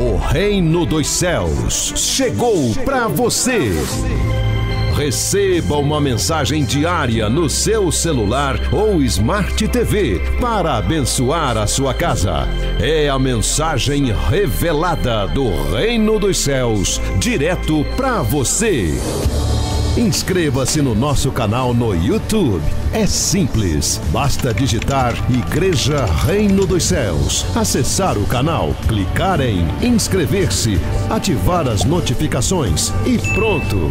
O reino dos céus chegou para você. Receba uma mensagem diária no seu celular ou Smart TV para abençoar a sua casa. É a mensagem revelada do Reino dos Céus, direto para você. Inscreva-se no nosso canal no YouTube. É simples, basta digitar Igreja Reino dos Céus, acessar o canal, clicar em inscrever-se, ativar as notificações e pronto.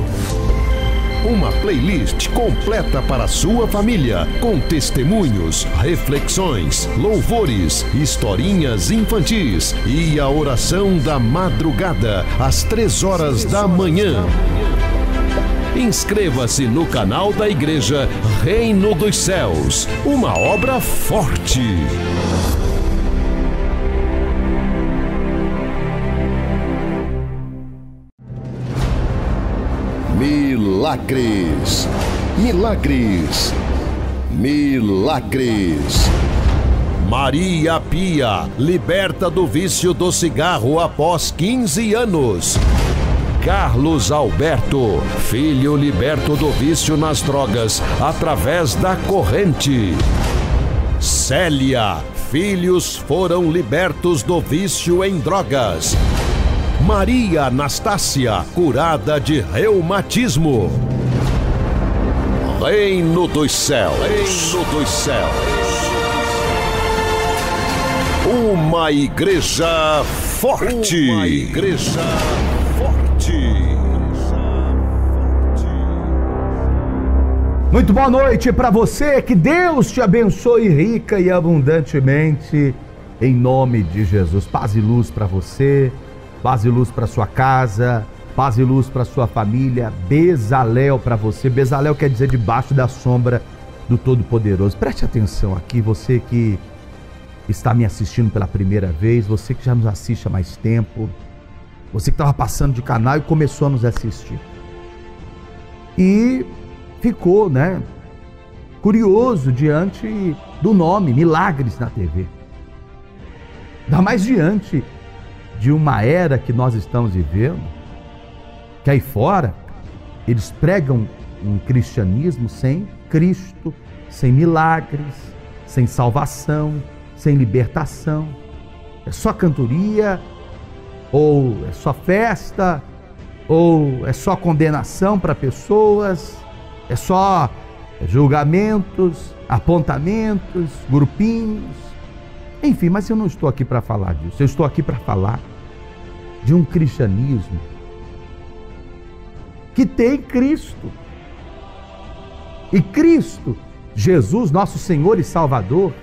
Uma playlist completa para sua família, com testemunhos, reflexões, louvores, historinhas infantis e a oração da madrugada, às três horas da manhã. Inscreva-se no canal da Igreja Reino dos Céus, uma obra forte. Milagres, milagres, milagres. Maria Pia, liberta do vício do cigarro após 15 anos. Carlos Alberto, filho liberto do vício nas drogas através da corrente. Célia, filhos foram libertos do vício em drogas. Maria Anastácia, curada de reumatismo. Reino dos céus. Reino dos céus. Uma igreja forte. Uma igreja forte. Muito boa noite para você. Que Deus te abençoe rica e abundantemente. Em nome de Jesus. Paz e luz para você paz e luz para sua casa, paz e luz para sua família, Bezalel para você. Bezalel quer dizer debaixo da sombra do Todo-Poderoso. Preste atenção aqui, você que está me assistindo pela primeira vez, você que já nos assiste há mais tempo, você que estava passando de canal e começou a nos assistir. E ficou, né, curioso diante do nome Milagres na TV. Dá mais diante de uma era que nós estamos vivendo, que aí fora eles pregam um cristianismo sem Cristo, sem milagres, sem salvação, sem libertação. É só cantoria, ou é só festa, ou é só condenação para pessoas, é só julgamentos, apontamentos, grupinhos. Enfim, mas eu não estou aqui para falar disso. Eu estou aqui para falar de um cristianismo que tem Cristo. E Cristo, Jesus, nosso Senhor e Salvador,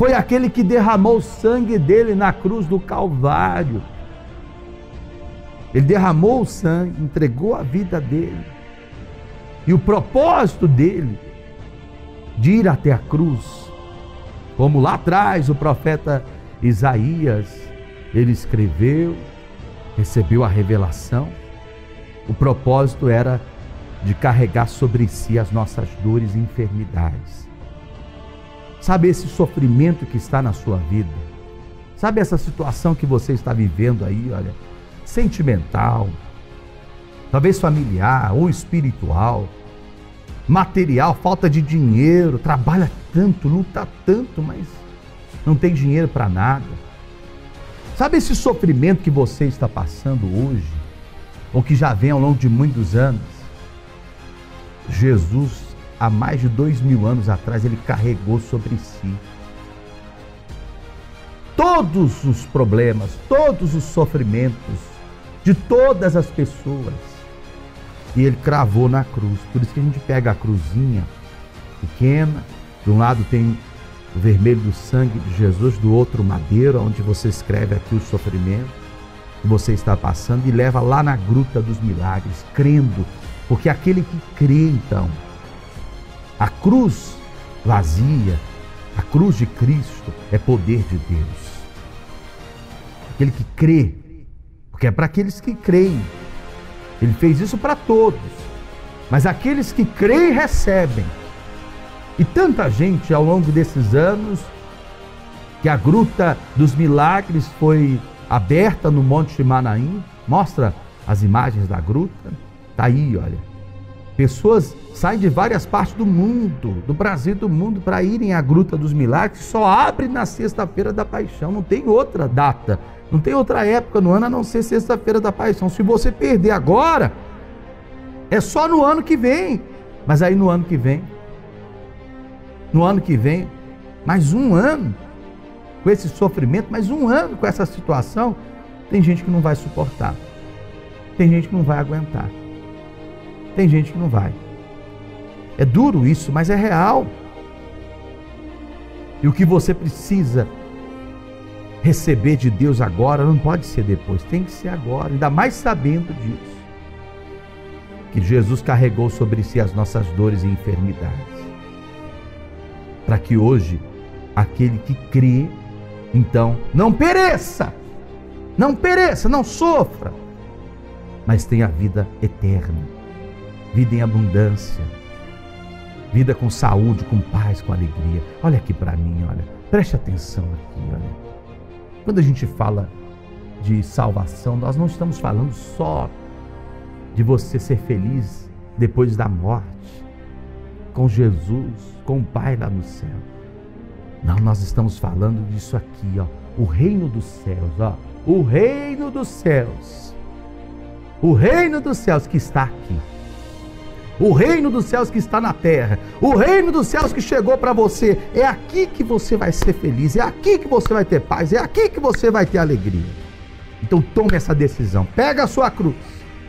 foi aquele que derramou o sangue dele na cruz do Calvário. Ele derramou o sangue, entregou a vida dele. E o propósito dele de ir até a cruz como lá atrás o profeta Isaías, ele escreveu, recebeu a revelação. O propósito era de carregar sobre si as nossas dores e enfermidades. Sabe esse sofrimento que está na sua vida? Sabe essa situação que você está vivendo aí, olha, sentimental, talvez familiar ou espiritual? material, falta de dinheiro, trabalha tanto, luta tanto, mas não tem dinheiro para nada. Sabe esse sofrimento que você está passando hoje, ou que já vem ao longo de muitos anos? Jesus, há mais de dois mil anos atrás, ele carregou sobre si todos os problemas, todos os sofrimentos de todas as pessoas e ele cravou na cruz. Por isso que a gente pega a cruzinha pequena, de um lado tem o vermelho do sangue de Jesus, do outro madeira, onde você escreve aqui o sofrimento que você está passando e leva lá na gruta dos milagres, crendo, porque aquele que crê então, a cruz vazia, a cruz de Cristo é poder de Deus. Aquele que crê, porque é para aqueles que creem. Ele fez isso para todos. Mas aqueles que creem recebem. E tanta gente ao longo desses anos que a gruta dos milagres foi aberta no Monte Manaim, mostra as imagens da gruta. Tá aí, olha. Pessoas saem de várias partes do mundo, do Brasil do mundo, para irem à Gruta dos Milagres. Só abre na Sexta-feira da Paixão. Não tem outra data, não tem outra época no ano a não ser Sexta-feira da Paixão. Se você perder agora, é só no ano que vem. Mas aí no ano que vem, no ano que vem, mais um ano com esse sofrimento, mais um ano com essa situação, tem gente que não vai suportar. Tem gente que não vai aguentar. Tem gente que não vai. É duro isso, mas é real. E o que você precisa receber de Deus agora não pode ser depois, tem que ser agora, ainda mais sabendo disso. Que Jesus carregou sobre si as nossas dores e enfermidades. Para que hoje aquele que crê, então, não pereça, não pereça, não sofra, mas tenha vida eterna, vida em abundância, vida com saúde, com paz, com alegria. Olha aqui para mim, olha, preste atenção aqui, olha. Quando a gente fala de salvação, nós não estamos falando só de você ser feliz depois da morte, com Jesus, com o Pai lá no céu. Não, nós estamos falando disso aqui, ó, o reino dos céus, ó, o reino dos céus. O reino dos céus que está aqui. O reino dos céus que está na terra. O reino dos céus que chegou para você. É aqui que você vai ser feliz. É aqui que você vai ter paz. É aqui que você vai ter alegria. Então tome essa decisão. Pega a sua cruz.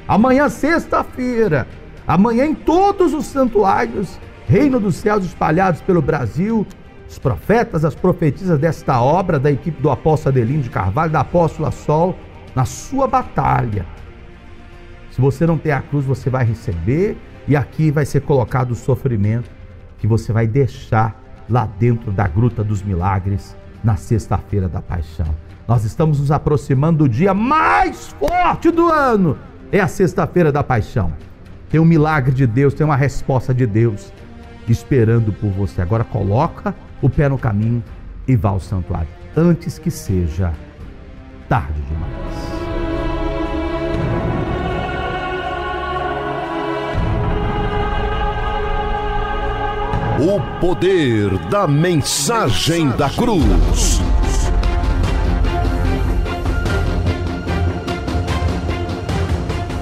Amanhã, sexta-feira. Amanhã, em todos os santuários, reino dos céus espalhados pelo Brasil, os profetas, as profetisas desta obra da equipe do apóstolo Adelino de Carvalho, da apóstola Sol, na sua batalha. Se você não tem a cruz, você vai receber e aqui vai ser colocado o sofrimento que você vai deixar lá dentro da Gruta dos Milagres na sexta-feira da paixão. Nós estamos nos aproximando do dia mais forte do ano. É a sexta-feira da paixão. Tem um milagre de Deus, tem uma resposta de Deus esperando por você. Agora coloca o pé no caminho e vá ao santuário, antes que seja tarde demais. O poder da mensagem da cruz.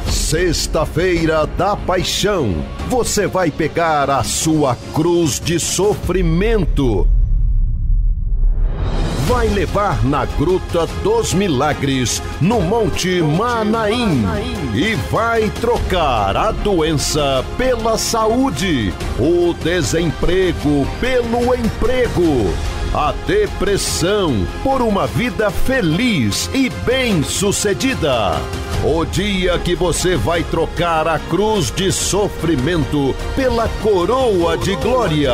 Sexta-feira da Paixão, você vai pegar a sua cruz de sofrimento. Vai levar na Gruta dos Milagres, no Monte Manaim, e vai trocar a doença pela saúde, o desemprego pelo emprego a depressão por uma vida feliz e bem-sucedida. O dia que você vai trocar a cruz de sofrimento pela coroa de glória.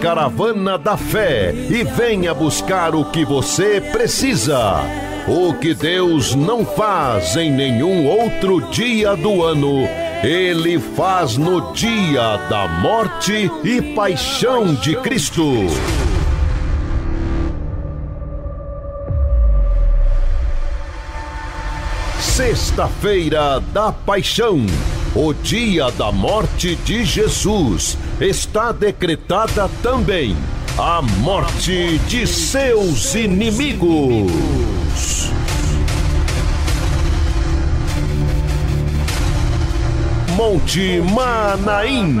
Caravana da fé e venha buscar o que você precisa. O que Deus não faz em nenhum outro dia do ano, Ele faz no dia da morte e paixão de Cristo. Sexta-feira da Paixão, o dia da morte de Jesus, está decretada também a morte de seus inimigos. Monte Manaim,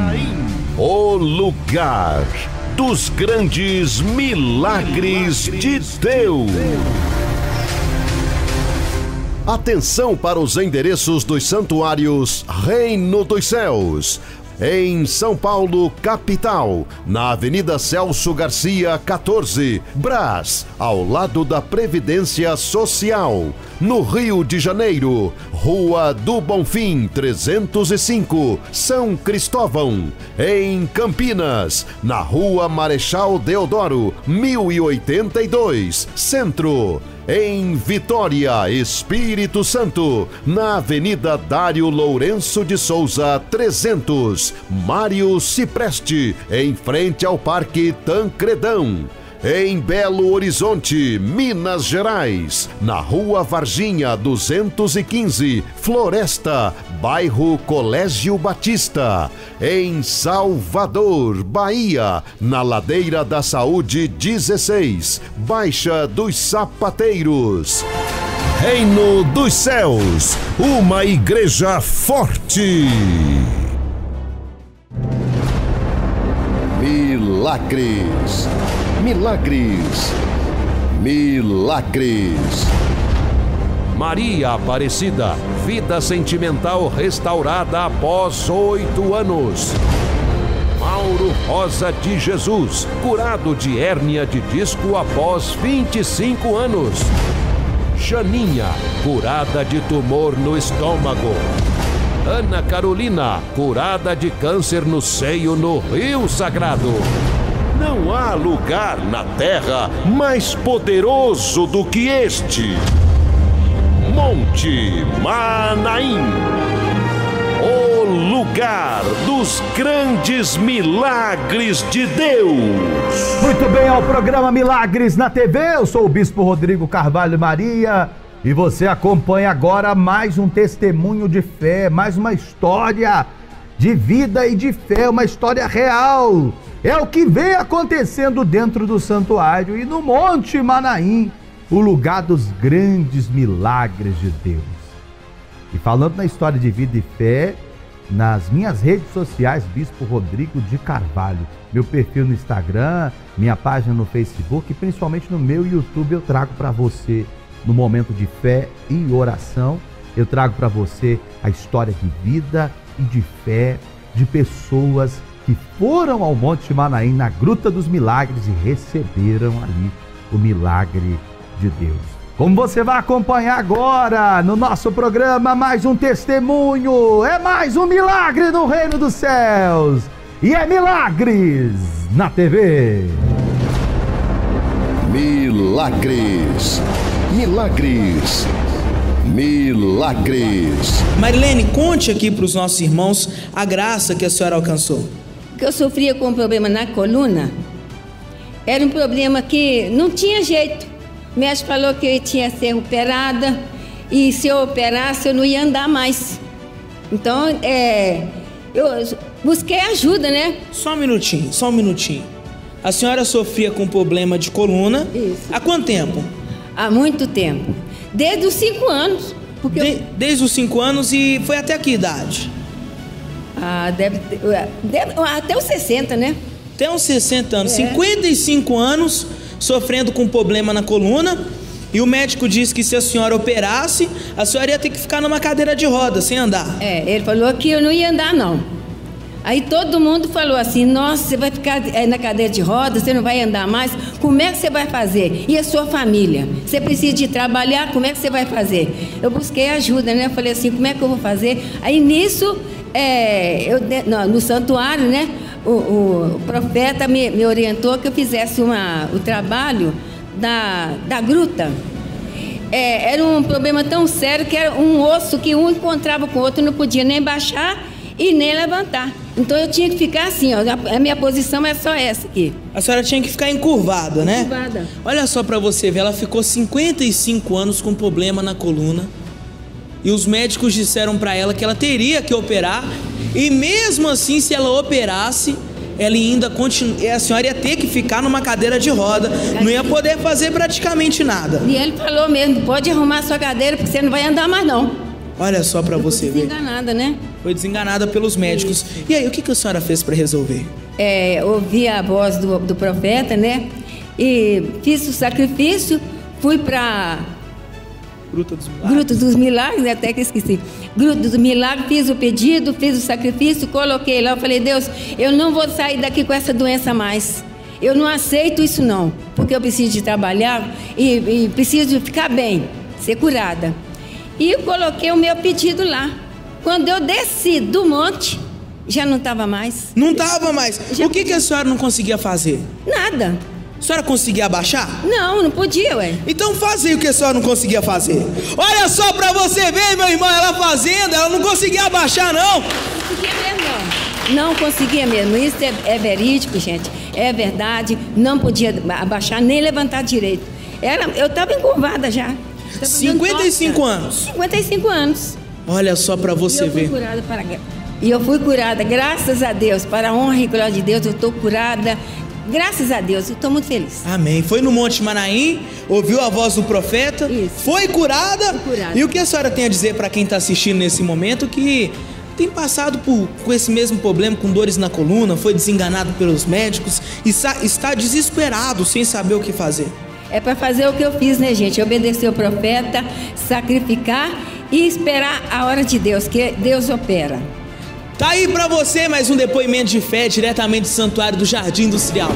o lugar dos grandes milagres de Deus. Atenção para os endereços dos santuários Reino dos Céus em São Paulo, capital, na Avenida Celso Garcia, 14, Brás, ao lado da Previdência Social. No Rio de Janeiro, Rua do Bonfim, 305, São Cristóvão. Em Campinas, na Rua Marechal Deodoro, 1082, Centro em Vitória, Espírito Santo, na Avenida Dário Lourenço de Souza, 300, Mário Cipreste, em frente ao Parque Tancredão em Belo Horizonte, Minas Gerais, na Rua Varginha 215, Floresta, bairro Colégio Batista, em Salvador, Bahia, na Ladeira da Saúde 16, Baixa dos Sapateiros. Reino dos Céus, uma igreja forte. Milagres Milagres. Milagres. Maria Aparecida, vida sentimental restaurada após oito anos. Mauro Rosa de Jesus, curado de hérnia de disco após 25 anos. Janinha, curada de tumor no estômago. Ana Carolina, curada de câncer no seio no Rio Sagrado. Não há lugar na terra mais poderoso do que este. Monte Manaim. O lugar dos grandes milagres de Deus. Muito bem, ao programa Milagres na TV. Eu sou o Bispo Rodrigo Carvalho Maria. E você acompanha agora mais um testemunho de fé, mais uma história de vida e de fé, uma história real é o que vem acontecendo dentro do santuário e no Monte Manaim, o lugar dos grandes milagres de Deus. E falando na história de vida e fé, nas minhas redes sociais, Bispo Rodrigo de Carvalho, meu perfil no Instagram, minha página no Facebook e principalmente no meu YouTube, eu trago para você, no momento de fé e oração, eu trago para você a história de vida e de fé de pessoas que foram ao Monte Manaim, na Gruta dos Milagres, e receberam ali o milagre de Deus. Como você vai acompanhar agora no nosso programa, mais um testemunho, é mais um milagre no Reino dos Céus. E é Milagres na TV. Milagres, milagres, milagres. Marilene, conte aqui para os nossos irmãos a graça que a senhora alcançou que eu sofria com um problema na coluna. Era um problema que não tinha jeito. O médico falou que eu tinha que ser operada e se eu operasse eu não ia andar mais. Então, é, eu busquei ajuda, né? Só um minutinho, só um minutinho. A senhora sofria com problema de coluna. Isso. Há quanto tempo? Há muito tempo. Desde os cinco anos. De, eu... Desde os cinco anos e foi até que idade? Ah, deve, deve, até os 60, né? Até uns 60 anos. É. 55 anos sofrendo com problema na coluna. E o médico disse que se a senhora operasse, a senhora ia ter que ficar numa cadeira de roda, sem andar. É, ele falou que eu não ia andar, não. Aí todo mundo falou assim: nossa, você vai ficar eh, na cadeira de roda, você não vai andar mais, como é que você vai fazer? E a sua família? Você precisa de trabalhar, como é que você vai fazer? Eu busquei ajuda, né? Eu falei assim: como é que eu vou fazer? Aí nisso é, eu, no, no, santuário, né? O, o profeta me, me, orientou que eu fizesse uma, o trabalho da, da gruta. É, era um problema tão sério que era um osso que um encontrava com o outro, não podia nem baixar e nem levantar. Então eu tinha que ficar assim, ó, a minha posição é só essa aqui. A senhora tinha que ficar encurvada, né? Encurvada. Olha só para você ver, ela ficou 55 anos com problema na coluna e os médicos disseram para ela que ela teria que operar, e mesmo assim, se ela operasse, ela ainda continua, a senhora ia ter que ficar numa cadeira de roda, não ia poder fazer praticamente nada. E ele falou mesmo: pode arrumar sua cadeira, porque você não vai andar mais não. Olha só para você ver. Desenganada, né? Foi desenganada pelos médicos. E aí, o que, que a senhora fez para resolver? É, ouvi a voz do, do profeta, né? E fiz o sacrifício, fui para Gruta dos Milagres. Gruta dos Milagres, até que esqueci. Gruta dos Milagres, fiz o pedido, fiz o sacrifício, coloquei lá. Eu falei, Deus, eu não vou sair daqui com essa doença mais. Eu não aceito isso não, porque eu preciso de trabalhar e, e preciso ficar bem, ser curada. E coloquei o meu pedido lá. Quando eu desci do monte, já não estava mais. Não tava mais. Já- O que, que a senhora não conseguia fazer? Nada. A senhora conseguia abaixar? Não, não podia, ué. Então faz aí o que a senhora não conseguia fazer. Olha só pra você ver, meu irmão, ela fazendo, ela não conseguia abaixar, não. conseguia mesmo, não. Não conseguia mesmo. Isso é, é verídico, gente. É verdade. Não podia abaixar nem levantar direito. Era, eu estava encurvada já. Tava fazendo 55 tosta. anos. 55 anos. Olha só pra E você eu fui ver. curada para E eu fui curada, graças a Deus, para a honra e glória de Deus, eu estou curada. Graças a Deus, eu estou muito feliz. Amém. Foi no Monte Manaim, ouviu a voz do profeta, Isso. foi curada. Curada. E o que a senhora tem a dizer pra quem tá assistindo nesse momento que tem passado por, com esse mesmo problema, com dores na coluna, foi desenganado pelos médicos e está desesperado, sem saber o que fazer? É para fazer o que eu fiz, né, gente? Obedecer o profeta, sacrificar e esperar a hora de Deus, que Deus opera. Tá aí pra você mais um depoimento de fé diretamente do Santuário do Jardim Industrial.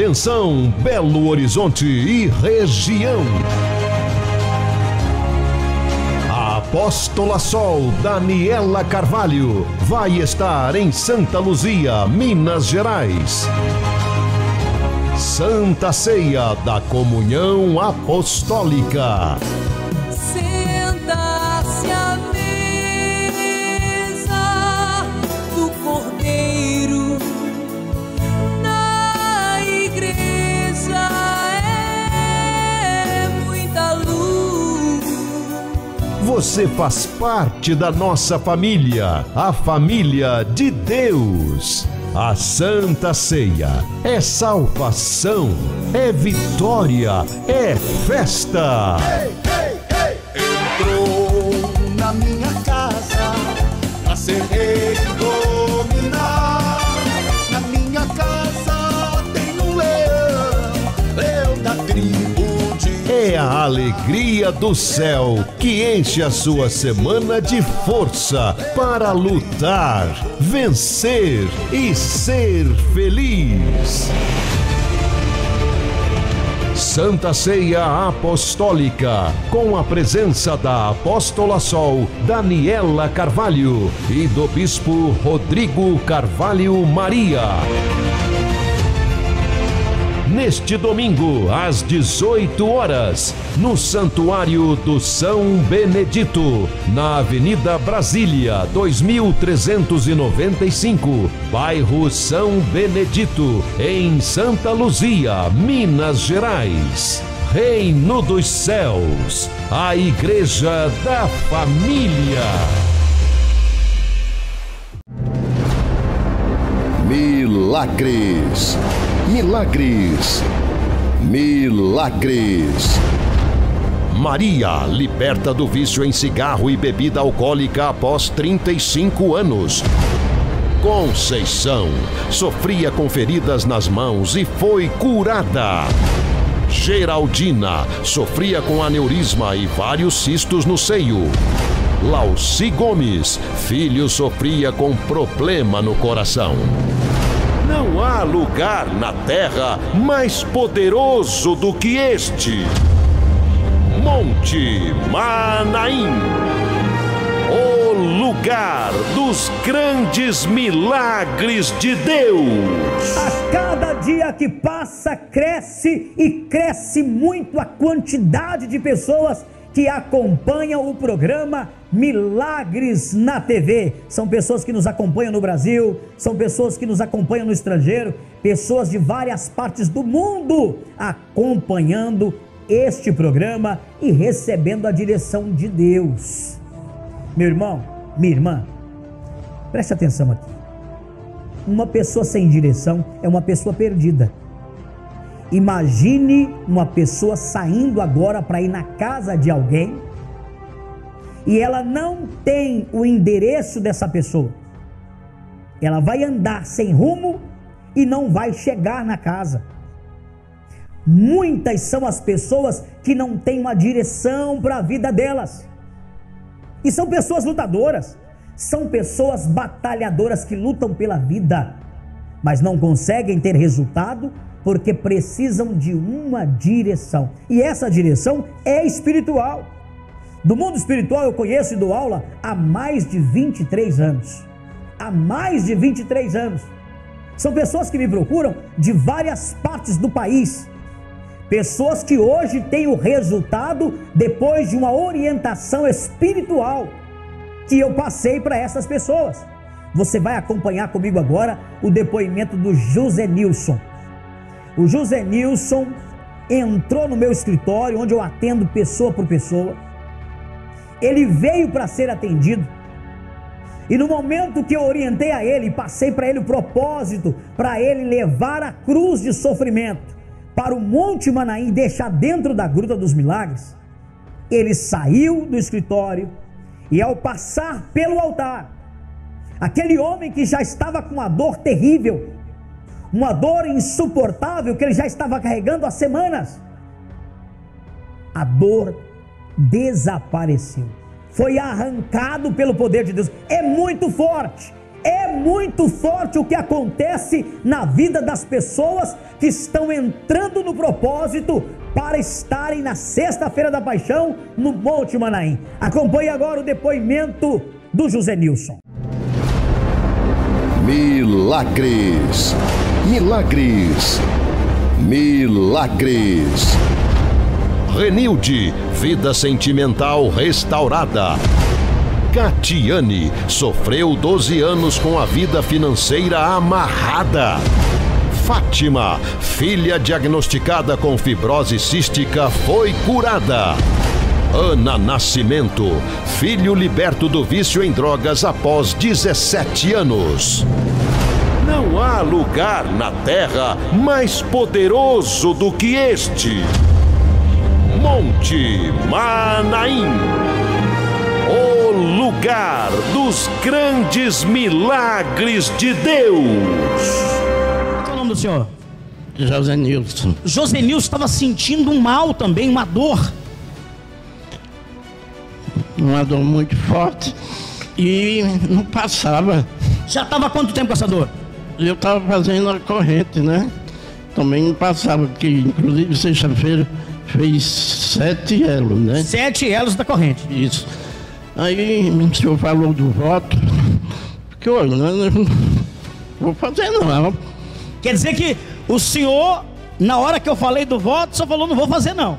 Atenção, Belo Horizonte e região. A Apóstola Sol Daniela Carvalho vai estar em Santa Luzia, Minas Gerais. Santa Ceia da Comunhão Apostólica. Você faz parte da nossa família, a família de Deus. A Santa Ceia é salvação, é vitória, é festa. entrou na minha casa pra ser rei dominar. Na minha casa tem um leão, leão da tribo de É a alegria do céu que enche a sua semana de força para lutar, vencer e ser feliz. Santa Ceia Apostólica, com a presença da Apóstola Sol Daniela Carvalho e do Bispo Rodrigo Carvalho Maria. Neste domingo, às 18 horas, no Santuário do São Benedito, na Avenida Brasília, 2395, bairro São Benedito, em Santa Luzia, Minas Gerais. Reino dos Céus, a Igreja da Família. Milagres, milagres, milagres. Maria liberta do vício em cigarro e bebida alcoólica após 35 anos. Conceição sofria com feridas nas mãos e foi curada. Geraldina sofria com aneurisma e vários cistos no seio. Lauci Gomes, filho, sofria com problema no coração. Não há lugar na terra mais poderoso do que este. Monte Manaim. O lugar dos grandes milagres de Deus. A cada dia que passa, cresce e cresce muito a quantidade de pessoas que acompanham o programa Milagres na TV. São pessoas que nos acompanham no Brasil, são pessoas que nos acompanham no estrangeiro, pessoas de várias partes do mundo acompanhando este programa e recebendo a direção de Deus. Meu irmão, minha irmã, preste atenção aqui. Uma pessoa sem direção é uma pessoa perdida. Imagine uma pessoa saindo agora para ir na casa de alguém e ela não tem o endereço dessa pessoa. Ela vai andar sem rumo e não vai chegar na casa. Muitas são as pessoas que não têm uma direção para a vida delas. E são pessoas lutadoras, são pessoas batalhadoras que lutam pela vida, mas não conseguem ter resultado porque precisam de uma direção. E essa direção é espiritual. Do mundo espiritual eu conheço e dou aula há mais de 23 anos. Há mais de 23 anos. São pessoas que me procuram de várias partes do país. Pessoas que hoje têm o resultado depois de uma orientação espiritual que eu passei para essas pessoas. Você vai acompanhar comigo agora o depoimento do José Nilson. O José Nilson entrou no meu escritório, onde eu atendo pessoa por pessoa. Ele veio para ser atendido. E no momento que eu orientei a ele, passei para ele o propósito, para ele levar a cruz de sofrimento para o Monte Manaim e deixar dentro da Gruta dos Milagres, ele saiu do escritório e ao passar pelo altar, aquele homem que já estava com uma dor terrível, uma dor insuportável que ele já estava carregando há semanas, a dor desapareceu. Foi arrancado pelo poder de Deus. É muito forte. É muito forte o que acontece na vida das pessoas que estão entrando no propósito para estarem na Sexta-feira da Paixão no Monte Manaim. Acompanhe agora o depoimento do José Nilson. Milagres, milagres, milagres. Renilde, vida sentimental restaurada. Catiane sofreu 12 anos com a vida financeira amarrada. Fátima, filha diagnosticada com fibrose cística, foi curada. Ana Nascimento, filho liberto do vício em drogas após 17 anos. Não há lugar na terra mais poderoso do que este. Monte Manaim. O lugar dos grandes milagres de Deus. Qual é o nome do senhor? José Nilson. Josenilson estava sentindo um mal também, uma dor. Uma dor muito forte e não passava. Já estava quanto tempo com essa dor? Eu estava fazendo a corrente, né? Também não passava, que inclusive sexta-feira fez sete elos, né? Sete elos da corrente. Isso. Aí o senhor falou do voto, porque olha, né, não vou fazer não. Quer dizer que o senhor, na hora que eu falei do voto, só falou não vou fazer não.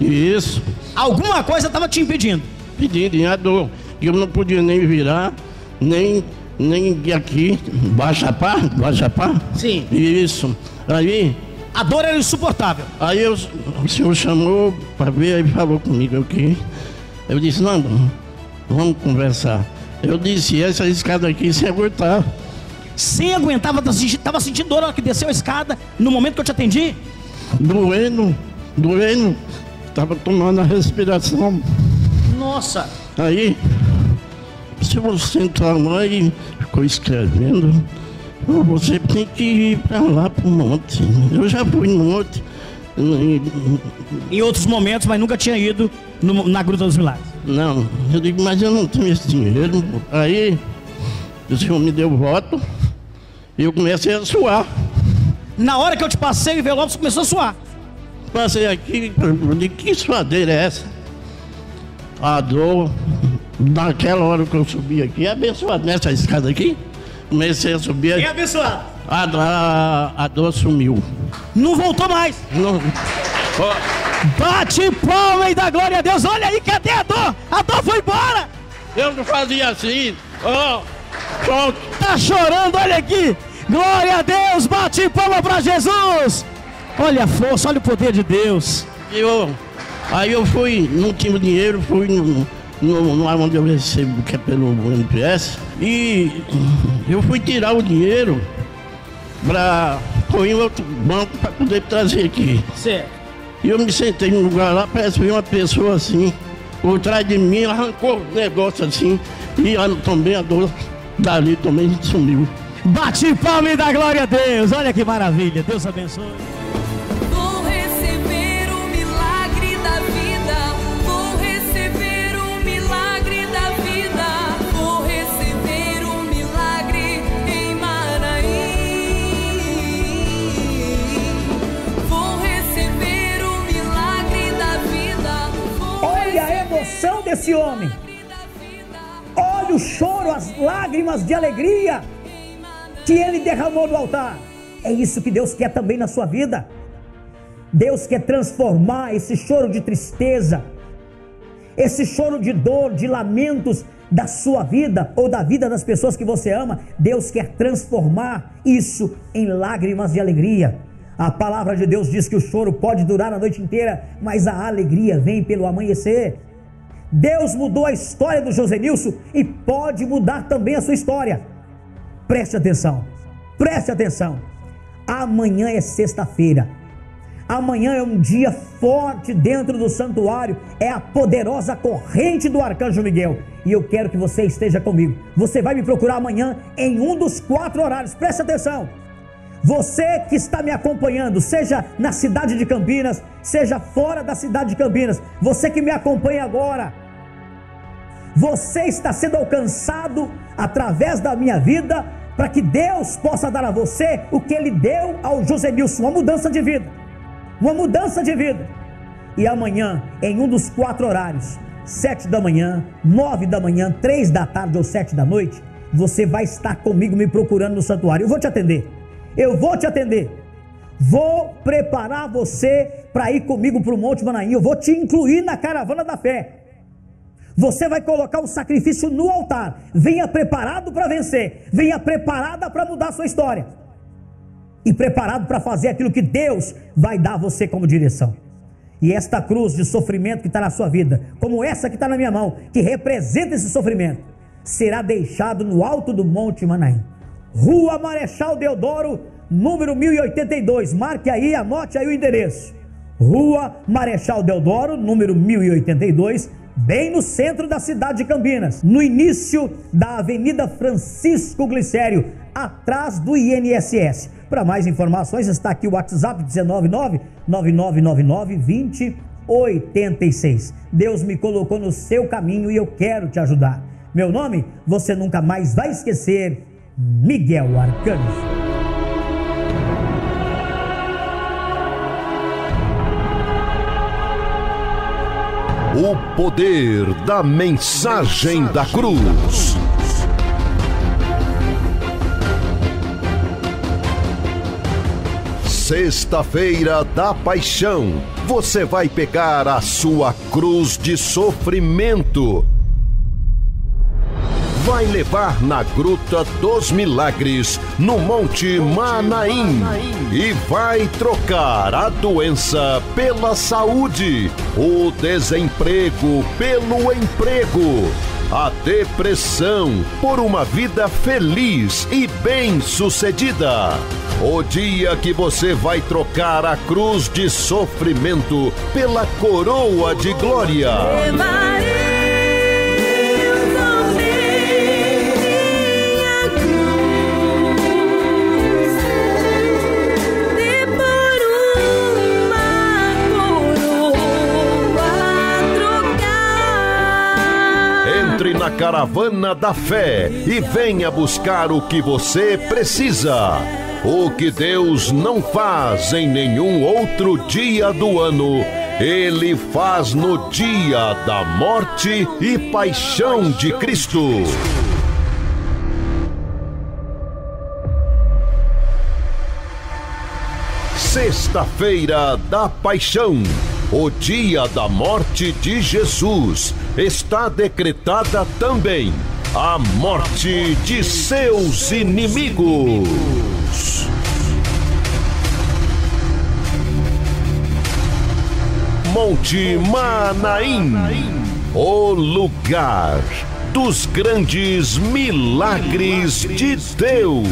Isso, Alguma coisa estava te impedindo. Pedindo em a dor. E eu não podia nem virar, nem, nem aqui, baixa pá, baixa pá. Sim. Isso. Aí A dor era insuportável. Aí eu- o senhor chamou para ver e falou comigo aqui. Eu disse, não, vamos conversar. Eu disse, essa escada aqui sem aguentar. Sem aguentar, estava sentindo, tava sentindo dor na hora que desceu a escada, no momento que eu te atendi. Doendo, doendo. Estava tomando a respiração. Nossa. Aí, senhor sentou a mão e ficou escrevendo. "Ô, Você tem que ir para lá para o monte. Eu já fui no monte. E- Em outros momentos, mas nunca tinha ido no- na Gruta dos Milagres. Não, eu digo, mas eu não tenho esse dinheiro. Aí o senhor me deu voto e eu comecei a suar. Na hora que eu te passei o envelope, você começou a suar. Passei aqui, eu digo, que suadeira é essa? A dor, naquela hora que eu subi aqui, abençoado nessa escada aqui, comecei a subir, É abençoado. a, a, a dor sumiu. Não voltou mais. Não, Bate palma e dá glória a Deus. Olha aí, cadê a dor? A dor foi embora. eu não fazia assim, pronto. Tá chorando, olha aqui. Glória a Deus, bate palma para Jesus. Olha a força, olha o poder de Deus. Eu, aí eu fui, não tinha dinheiro, fui no, no, no onde eu recebo, que é pelo MPS, e eu fui tirar o dinheiro para pôr em outro banco para poder trazer aqui. Certo. E eu me sentei num lugar lá, parece que uma pessoa assim, por trás de mim, arrancou o negócio assim, e também a dor dali também sumiu. Bate palma e dá glória a Deus. Olha que maravilha. Deus abençoe. Emoção desse homem. Olha o choro, as lágrimas de alegria que ele derramou no altar. É isso que Deus quer também na sua vida. Deus quer transformar esse choro de tristeza, esse choro de dor, de lamentos da sua vida ou da vida das pessoas que você ama. Deus quer transformar isso em lágrimas de alegria. A palavra de Deus diz que o choro pode durar a noite inteira, mas a alegria vem pelo amanhecer. Deus mudou a história do Josenilson e pode mudar também a sua história. Preste atenção, preste atenção. Amanhã é sexta-feira. Amanhã é um dia forte dentro do santuário. É a poderosa corrente do arcanjo Miguel. E eu quero que você esteja comigo. Você vai me procurar amanhã em um dos quatro horários. Preste atenção. Você que está me acompanhando, seja na cidade de Campinas, seja fora da cidade de Campinas, você que me acompanha agora, você está sendo alcançado através da minha vida para que Deus possa dar a você o que ele deu ao Josenilson, uma mudança de vida. Uma mudança de vida. E amanhã, em um dos quatro horários, sete da manhã, nove da manhã, três da tarde ou sete da noite, você vai estar comigo me procurando no santuário. Eu vou te atender. Eu vou te atender. Vou preparar você para ir comigo para o Monte Manaim. Eu vou te incluir na caravana da fé. Você vai colocar um sacrifício no altar. Venha preparado para vencer. Venha preparada para mudar sua história. E preparado para fazer aquilo que Deus vai dar a você como direção. E esta cruz de sofrimento que está na sua vida, como essa que está na minha mão, que representa esse sofrimento, será deixado no alto do Monte Manaim. Rua Marechal Deodoro, número 1082. Marque aí, anote aí o endereço. Rua Marechal Deodoro, número 1082, bem no centro da cidade de Campinas, no início da Avenida Francisco Glicério, atrás do INSS. Para mais informações, está aqui o WhatsApp 199 9999 2086. Deus me colocou no seu caminho e eu quero te ajudar. Meu nome, você nunca mais vai esquecer, Miguel Arcanjo. O poder da mensagem da cruz. Sexta-feira da Paixão, você vai pegar a sua cruz de sofrimento. Vai levar na Gruta dos Milagres, no Monte Manaim, e vai trocar a doença pela saúde, o desemprego pelo emprego, a depressão por uma vida feliz e bem-sucedida. O dia que você vai trocar a cruz de sofrimento pela coroa de glória. Na caravana da fé e venha buscar o que você precisa. O que Deus não faz em nenhum outro dia do ano, Ele faz no dia da morte e paixão de Cristo. Sexta-feira da Paixão, o dia da morte de Jesus, está decretada também a morte de seus inimigos. Monte Manaim. O lugar dos grandes milagres de Deus.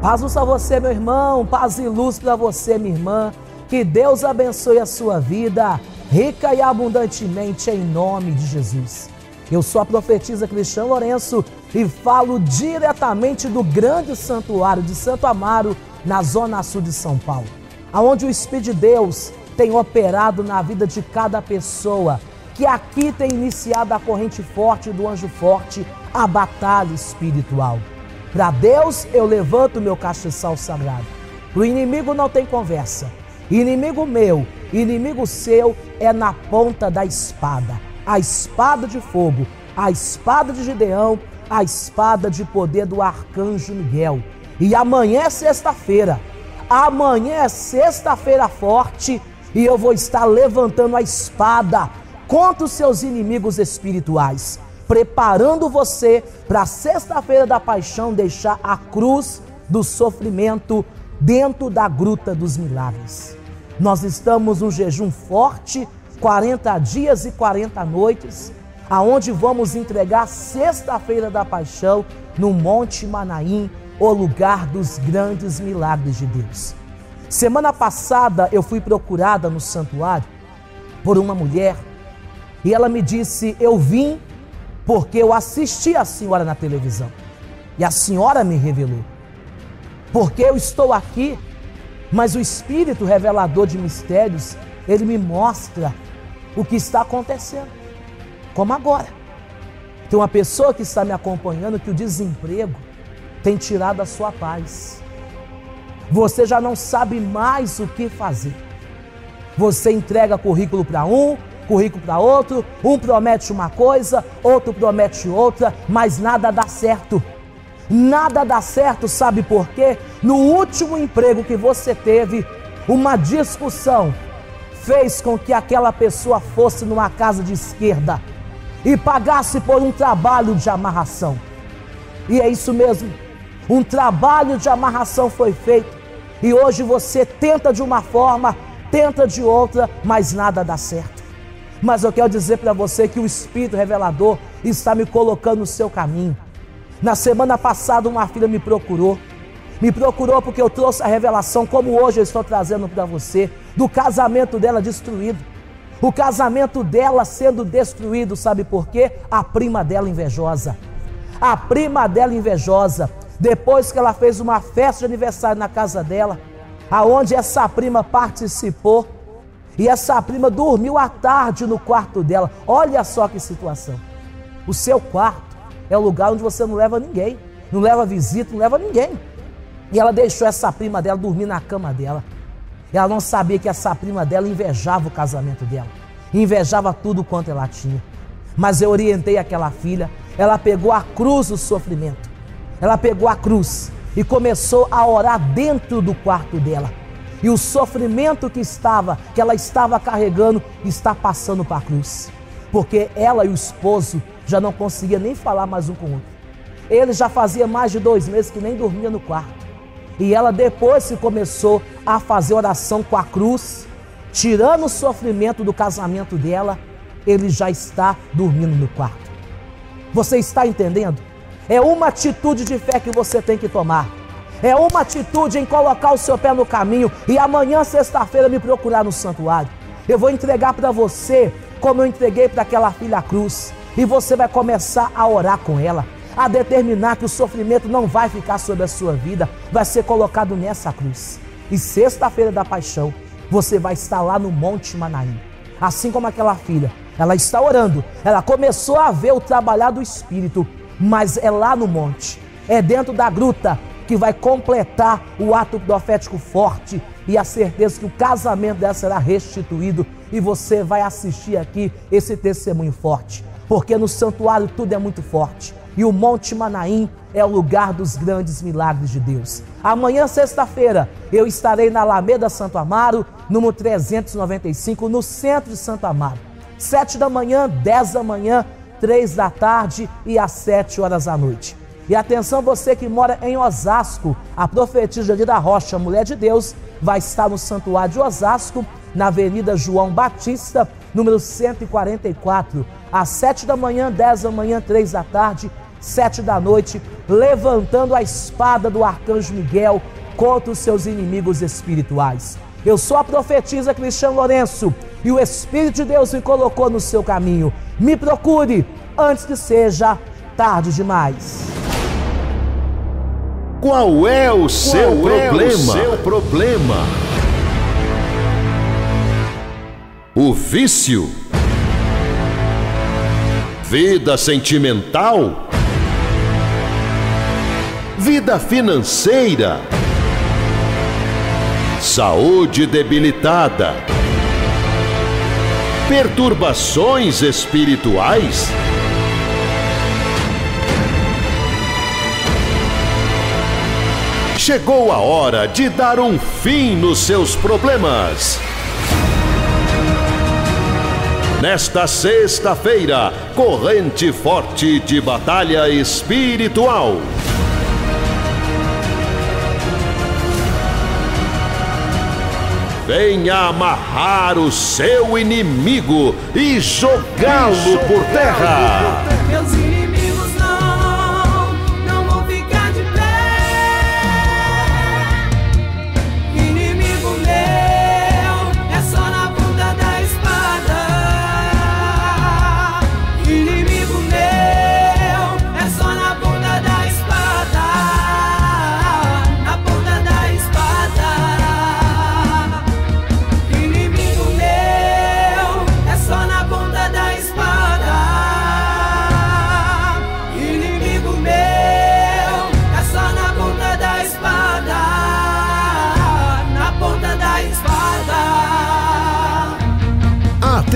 Paz luz a você, meu irmão. Paz e luz para você, minha irmã. Que Deus abençoe a sua vida, rica e abundantemente, em nome de Jesus. Eu sou a profetisa Cristian Lourenço e falo diretamente do grande santuário de Santo Amaro, na zona sul de São Paulo, aonde o Espírito de Deus tem operado na vida de cada pessoa, que aqui tem iniciado a corrente forte do anjo forte, a batalha espiritual. Para Deus eu levanto meu castiçal sagrado. Para o inimigo não tem conversa. Inimigo meu, inimigo seu é na ponta da espada. A espada de fogo, a espada de Gideão, a espada de poder do arcanjo Miguel. E amanhã é sexta-feira. Amanhã é sexta-feira forte e eu vou estar levantando a espada contra os seus inimigos espirituais preparando você para sexta-feira da paixão deixar a cruz do sofrimento dentro da gruta dos milagres. Nós estamos num jejum forte, 40 dias e 40 noites, aonde vamos entregar sexta-feira da paixão no Monte Manaim, o lugar dos grandes milagres de Deus. Semana passada eu fui procurada no santuário por uma mulher e ela me disse: Eu vim porque eu assisti a senhora na televisão e a senhora me revelou. Porque eu estou aqui, mas o Espírito revelador de mistérios, ele me mostra o que está acontecendo, como agora. Tem uma pessoa que está me acompanhando que o desemprego tem tirado a sua paz. Você já não sabe mais o que fazer. Você entrega currículo para um, currículo para outro, um promete uma coisa, outro promete outra, mas nada dá certo. Nada dá certo, sabe por quê? No último emprego que você teve, uma discussão fez com que aquela pessoa fosse numa casa de esquerda e pagasse por um trabalho de amarração. E é isso mesmo. Um trabalho de amarração foi feito e hoje você tenta de uma forma, tenta de outra, mas nada dá certo. Mas eu quero dizer para você que o Espírito Revelador está me colocando no seu caminho. Na semana passada, uma filha me procurou. Me procurou porque eu trouxe a revelação, como hoje eu estou trazendo para você, do casamento dela destruído. O casamento dela sendo destruído, sabe por quê? A prima dela invejosa. A prima dela invejosa, depois que ela fez uma festa de aniversário na casa dela, aonde essa prima participou, e essa prima dormiu à tarde no quarto dela. Olha só que situação. O seu quarto é o lugar onde você não leva ninguém, não leva visita, não leva ninguém. E ela deixou essa prima dela dormir na cama dela. Ela não sabia que essa prima dela invejava o casamento dela, invejava tudo quanto ela tinha. Mas eu orientei aquela filha, ela pegou a cruz do sofrimento, ela pegou a cruz e começou a orar dentro do quarto dela. E o sofrimento que estava, que ela estava carregando, está passando para a cruz. Porque ela e o esposo já não conseguiam nem falar mais um com o outro. Ele já fazia mais de dois meses que nem dormia no quarto. E ela depois se começou a fazer oração com a cruz, tirando o sofrimento do casamento dela, ele já está dormindo no quarto. Você está entendendo? É uma atitude de fé que você tem que tomar. É uma atitude em colocar o seu pé no caminho e amanhã, sexta-feira, me procurar no santuário. Eu vou entregar para você como eu entreguei para aquela filha a cruz. E você vai começar a orar com ela, a determinar que o sofrimento não vai ficar sobre a sua vida, vai ser colocado nessa cruz. E sexta-feira da paixão, você vai estar lá no Monte Manaim. Assim como aquela filha, ela está orando, ela começou a ver o trabalhar do Espírito, mas é lá no monte, é dentro da gruta, que vai completar o ato profético forte e a certeza que o casamento dela será restituído e você vai assistir aqui esse testemunho forte, porque no santuário tudo é muito forte e o Monte Manaim é o lugar dos grandes milagres de Deus. Amanhã, sexta-feira, eu estarei na Alameda Santo Amaro, número 395, no centro de Santo Amaro. Sete da manhã, dez da manhã, três da tarde e às sete horas da noite. E atenção, você que mora em Osasco, a profetisa de da Rocha, mulher de Deus, vai estar no Santuário de Osasco, na Avenida João Batista, número 144, às 7 da manhã, 10 da manhã, 3 da tarde, 7 da noite, levantando a espada do arcanjo Miguel contra os seus inimigos espirituais. Eu sou a profetisa Cristiano Lourenço e o Espírito de Deus me colocou no seu caminho. Me procure antes que seja tarde demais. Qual é o seu Qual é o problema? seu problema? O vício? Vida sentimental? Vida financeira? Saúde debilitada? Perturbações espirituais? Chegou a hora de dar um fim nos seus problemas. Nesta sexta-feira, corrente forte de batalha espiritual. Venha amarrar o seu inimigo e jogá-lo por terra.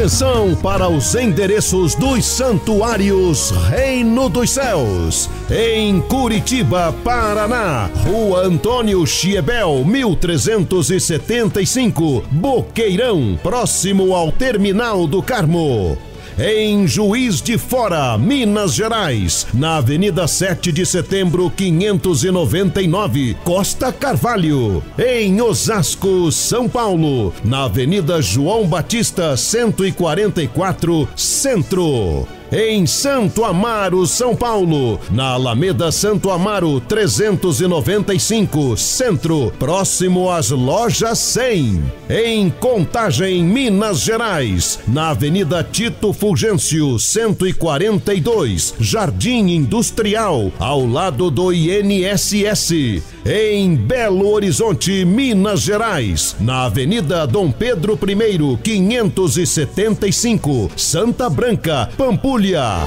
Atenção para os endereços dos santuários Reino dos Céus. Em Curitiba, Paraná, Rua Antônio Chiebel, 1375, Boqueirão, próximo ao Terminal do Carmo. Em Juiz de Fora, Minas Gerais, na Avenida 7 de Setembro, 599, Costa Carvalho. Em Osasco, São Paulo, na Avenida João Batista, 144, Centro. Em Santo Amaro, São Paulo, na Alameda Santo Amaro 395, Centro, próximo às lojas 100. Em Contagem, Minas Gerais, na Avenida Tito Fulgêncio 142, Jardim Industrial, ao lado do INSS. Em Belo Horizonte, Minas Gerais, na Avenida Dom Pedro I, 575, Santa Branca, Pampulha.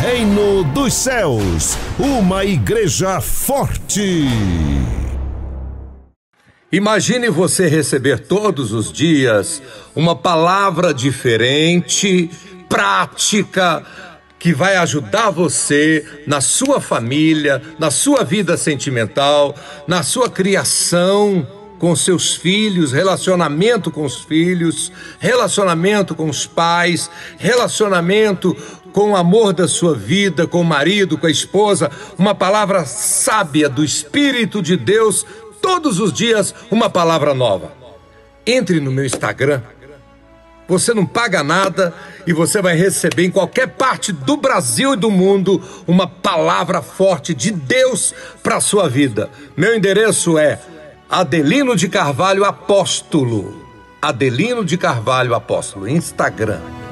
Reino dos Céus, uma igreja forte. Imagine você receber todos os dias uma palavra diferente, prática, que vai ajudar você na sua família, na sua vida sentimental, na sua criação com seus filhos, relacionamento com os filhos, relacionamento com os pais, relacionamento com o amor da sua vida, com o marido, com a esposa, uma palavra sábia do Espírito de Deus, todos os dias uma palavra nova. Entre no meu Instagram, você não paga nada e você vai receber em qualquer parte do Brasil e do mundo uma palavra forte de Deus para sua vida. Meu endereço é Adelino de Carvalho Apóstolo. Adelino de Carvalho Apóstolo, Instagram.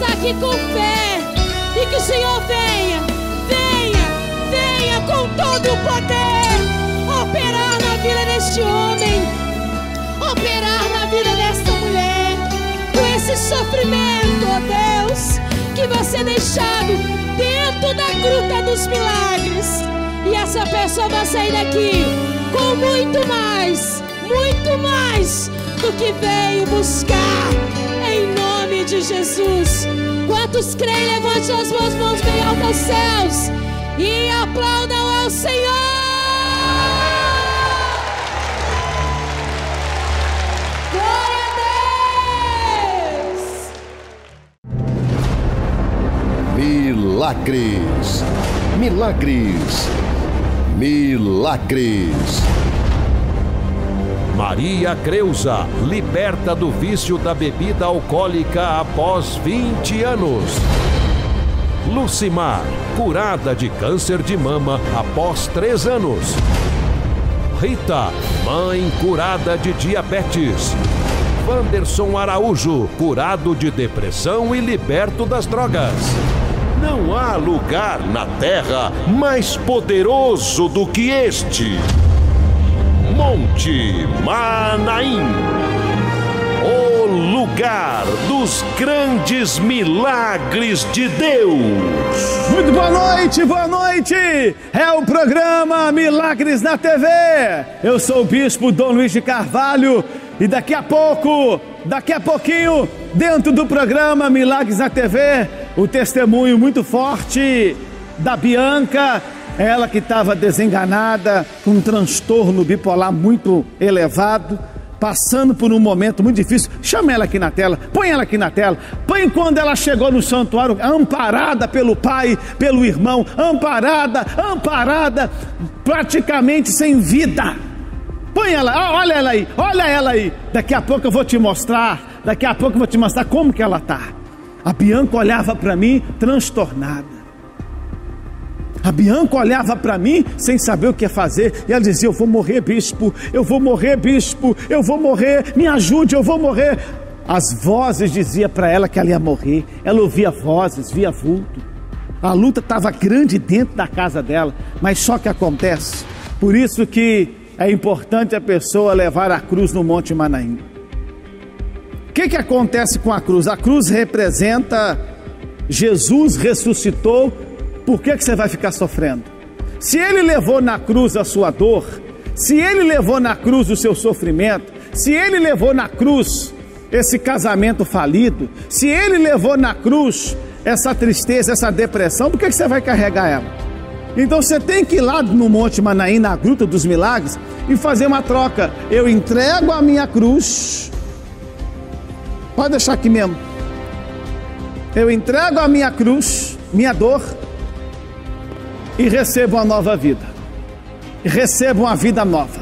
Está aqui com fé. E que o Senhor venha, venha, venha com todo o poder operar vida deste homem, operar na vida desta mulher, com esse sofrimento, ó Deus, que vai ser deixado dentro da gruta dos milagres. E essa pessoa vai sair daqui com muito mais, muito mais do que veio buscar, de Jesus. Quantos creem, levante suas mãos, bem altas aos céus e aplaudam ao Senhor. Glória a Deus! Milagres, milagres, milagres. Maria Creuza, liberta do vício da bebida alcoólica após 20 anos. Lucimar, curada de câncer de mama após 3 anos. Rita, mãe curada de diabetes. Wanderson Araújo, curado de depressão e liberto das drogas. Não há lugar na terra mais poderoso do que este. Monte Manaim. O lugar dos grandes milagres de Deus. Muito boa noite, boa noite! É o programa Milagres na TV. Eu sou o bispo Dom Luiz de Carvalho e daqui a pouco, daqui a pouquinho, dentro do programa Milagres na TV, o testemunho muito forte da Bianca, ela que estava desenganada, com um transtorno bipolar muito elevado passando por um momento muito difícil. Chama ela aqui na tela, põe ela aqui na tela. Põe quando ela chegou no santuário, amparada pelo pai, pelo irmão, amparada, amparada, praticamente sem vida. Põe ela, olha ela aí, olha ela aí. Daqui a pouco eu vou te mostrar, daqui a pouco eu vou te mostrar como que ela tá. A Bianca olhava para mim transtornada. A Bianca olhava para mim sem saber o que fazer e ela dizia: Eu vou morrer, bispo, eu vou morrer, bispo, eu vou morrer, me ajude, eu vou morrer. As vozes diziam para ela que ela ia morrer, ela ouvia vozes, via vulto. A luta estava grande dentro da casa dela, mas só que acontece. Por isso que é importante a pessoa levar a cruz no Monte Manaim. O que, que acontece com a cruz? A cruz representa Jesus ressuscitou por que, que você vai ficar sofrendo? Se ele levou na cruz a sua dor, se ele levou na cruz o seu sofrimento, se ele levou na cruz esse casamento falido, se ele levou na cruz essa tristeza, essa depressão, por que, que você vai carregar ela? Então você tem que ir lá no Monte Manaim, na Gruta dos Milagres, e fazer uma troca. Eu entrego a minha cruz. Pode deixar aqui mesmo. Eu entrego a minha cruz, minha dor, e recebo uma nova vida. Recebo uma vida nova.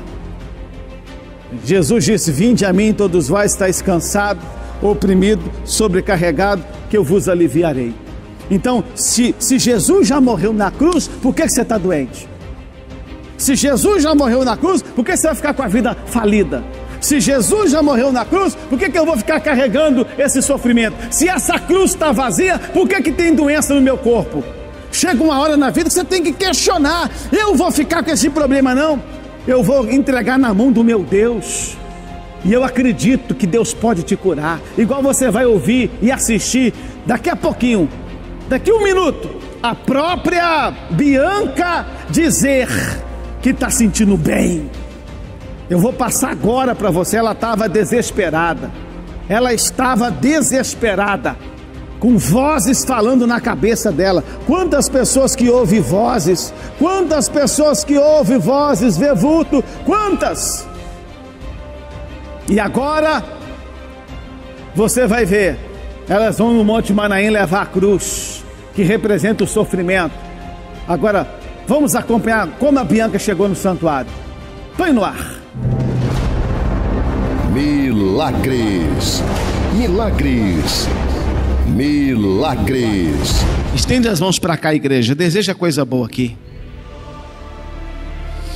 Jesus disse: Vinde a mim, todos vós estáis cansados, oprimido, sobrecarregado, que eu vos aliviarei. Então, se, se Jesus já morreu na cruz, por que, que você está doente? Se Jesus já morreu na cruz, por que você vai ficar com a vida falida? Se Jesus já morreu na cruz, por que, que eu vou ficar carregando esse sofrimento? Se essa cruz está vazia, por que, que tem doença no meu corpo? Chega uma hora na vida que você tem que questionar: eu vou ficar com esse problema, não? Eu vou entregar na mão do meu Deus. E eu acredito que Deus pode te curar. Igual você vai ouvir e assistir daqui a pouquinho, daqui a um minuto, a própria Bianca dizer que está sentindo bem. Eu vou passar agora para você. Ela estava desesperada. Ela estava desesperada com vozes falando na cabeça dela. Quantas pessoas que ouvem vozes, quantas pessoas que ouvem vozes, vê vulto, quantas? E agora você vai ver, elas vão no Monte Manaim levar a cruz, que representa o sofrimento. Agora, vamos acompanhar como a Bianca chegou no santuário. Põe no ar. Milagres, milagres, milagres. Estende as mãos para cá, igreja. Deseja coisa boa aqui.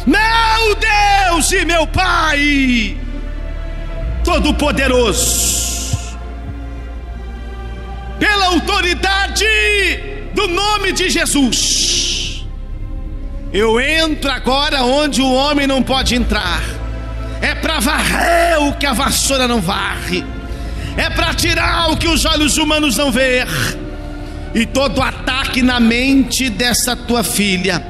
Meu Deus e meu Pai, Todo-Poderoso, pela autoridade do nome de Jesus, Eu entro agora onde o homem não pode entrar. É para varrer o que a vassoura não varre. É para tirar o que os olhos humanos não ver. E todo ataque na mente dessa tua filha,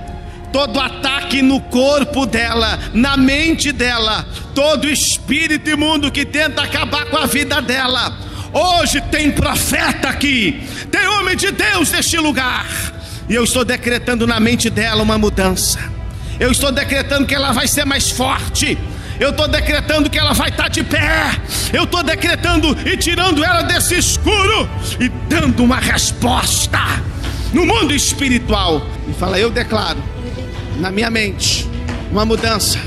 todo ataque no corpo dela, na mente dela, todo espírito imundo que tenta acabar com a vida dela. Hoje tem profeta aqui, tem homem de Deus neste lugar. E eu estou decretando na mente dela uma mudança. Eu estou decretando que ela vai ser mais forte. Eu estou decretando que ela vai estar de pé. Eu estou decretando e tirando ela desse escuro e dando uma resposta no mundo espiritual. E fala: Eu declaro na minha mente uma mudança.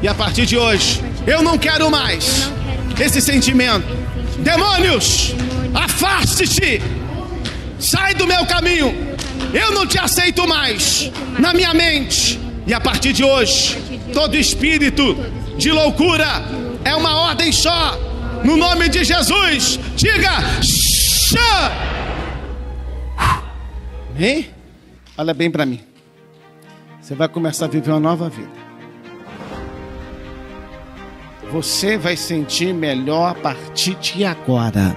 E a partir de hoje, eu não quero mais esse sentimento. Demônios, afaste-te. Sai do meu caminho. Eu não te aceito mais na minha mente. E a partir de hoje, todo espírito de loucura é uma ordem só. No nome de Jesus, diga: chá. Amém? Olha bem para mim. Você vai começar a viver uma nova vida. Você vai sentir melhor a partir de agora.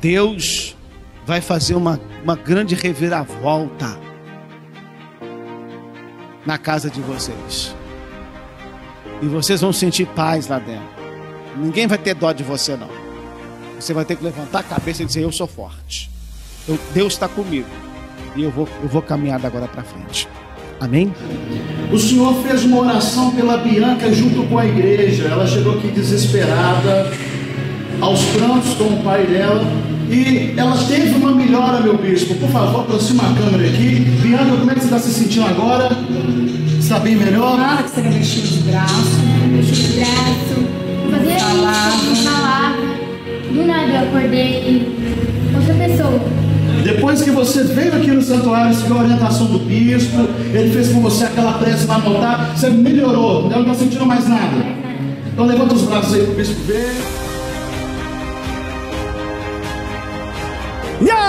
Deus vai fazer uma, uma grande reviravolta na casa de vocês. E vocês vão sentir paz lá dentro. Ninguém vai ter dó de você, não. Você vai ter que levantar a cabeça e dizer: Eu sou forte. Eu- Deus está comigo. E eu vou, eu vou caminhar da agora para frente. Amém? O senhor fez uma oração pela Bianca junto com a igreja. Ela chegou aqui desesperada, aos prantos com o pai dela. E ela teve uma melhora, meu bispo. Por favor, aproxima a câmera aqui. Bianca, como é que você está se sentindo agora? Está bem melhor? Claro que você vai mexer de braço. Mexer de braço. Fazer isso, falar. Do nada eu acordei outra pessoa. Depois que você veio aqui no santuário, seguiu a orientação do bispo, ele fez com você aquela prece lá no altar, você melhorou, não está sentindo mais nada. Então levanta os braços aí para o bispo ver. Yeah!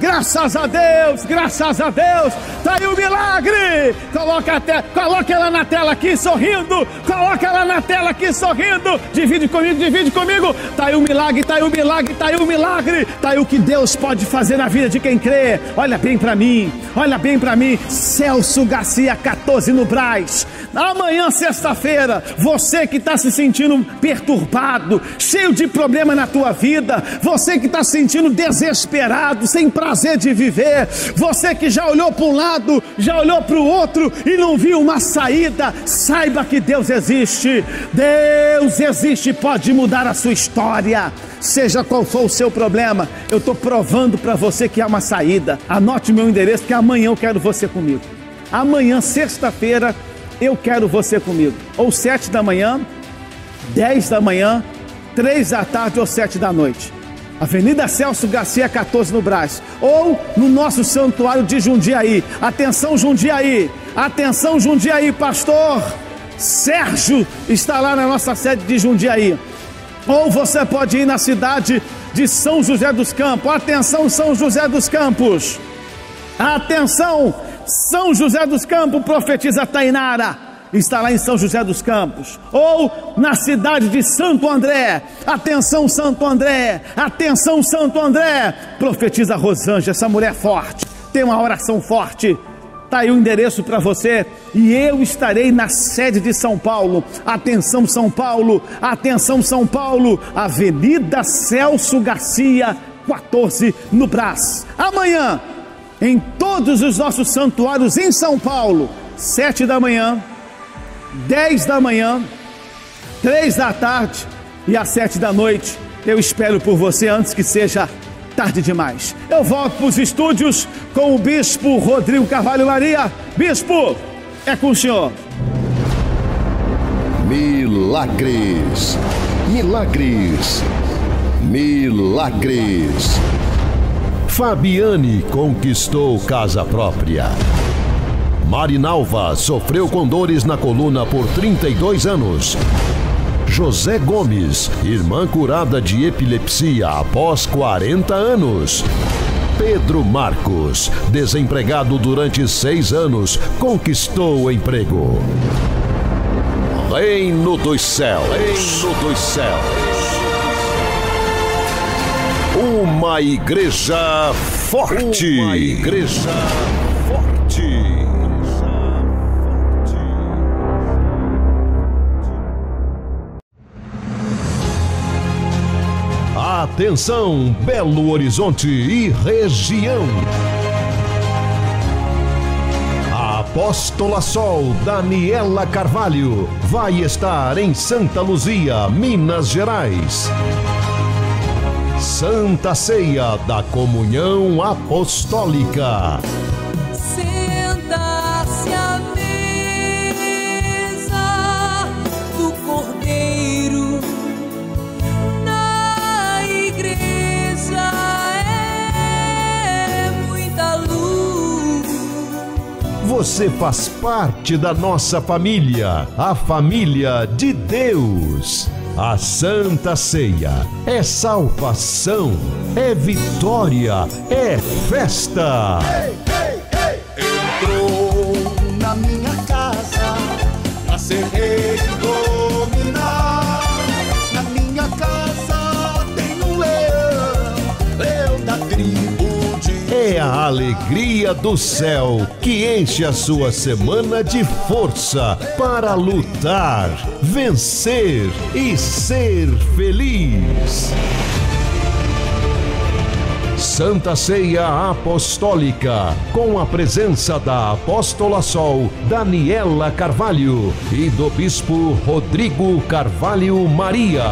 Graças a Deus, graças a Deus, tá aí o milagre! Coloca, te... Coloca ela na tela aqui sorrindo, coloca ela na tela aqui sorrindo, divide comigo, divide comigo, tá aí o milagre, tá aí o milagre, tá aí o milagre, tá aí o que Deus pode fazer na vida de quem crê. Olha bem pra mim, olha bem pra mim, Celso Garcia 14 no Braz. Amanhã, sexta-feira, você que está se sentindo perturbado, cheio de problema na tua vida, você que está se sentindo desesperado, sem prazer de viver, você que já olhou para um lado, já olhou para o outro e não viu uma saída, saiba que Deus existe. Deus existe pode mudar a sua história. Seja qual for o seu problema, eu estou provando para você que há uma saída. Anote meu endereço que amanhã eu quero você comigo. Amanhã, sexta-feira, eu quero você comigo. Ou sete da manhã, 10 da manhã, 3 da tarde ou 7 da noite. Avenida Celso Garcia 14 no Brás. Ou no nosso santuário de Jundiaí. Atenção, Jundiaí! Atenção, Jundiaí, pastor! Sérgio está lá na nossa sede de Jundiaí. Ou você pode ir na cidade de São José dos Campos. Atenção, São José dos Campos! Atenção, São José dos Campos, profetiza Tainara está lá em São José dos Campos, ou na cidade de Santo André. Atenção, Santo André! Atenção, Santo André! Profetiza Rosângela, essa mulher forte, tem uma oração forte. Está aí o endereço para você e eu estarei na sede de São Paulo. Atenção, São Paulo! Atenção, São Paulo! Avenida Celso Garcia, 14, no Brás. Amanhã, em todos os nossos santuários em São Paulo, sete da manhã, 10 da manhã, 3 da tarde e às 7 da noite. Eu espero por você antes que seja tarde demais. Eu volto para os estúdios com o Bispo Rodrigo Carvalho Maria. Bispo, é com o senhor. Milagres, milagres, milagres. Fabiane conquistou casa própria. Marinalva sofreu com dores na coluna por 32 anos. José Gomes, irmã curada de epilepsia após 40 anos. Pedro Marcos, desempregado durante seis anos, conquistou o emprego. Reino dos Céus. Reino dos Céus. Uma igreja forte. Uma igreja forte. Atenção, Belo Horizonte e região. A Apóstola Sol Daniela Carvalho vai estar em Santa Luzia, Minas Gerais. Santa Ceia da Comunhão Apostólica. Você faz parte da nossa família, a família de Deus. A Santa Ceia é salvação, é vitória, é festa. Entrou alegria do céu que enche a sua semana de força para lutar, vencer e ser feliz. Santa Ceia Apostólica, com a presença da Apóstola Sol Daniela Carvalho e do Bispo Rodrigo Carvalho Maria.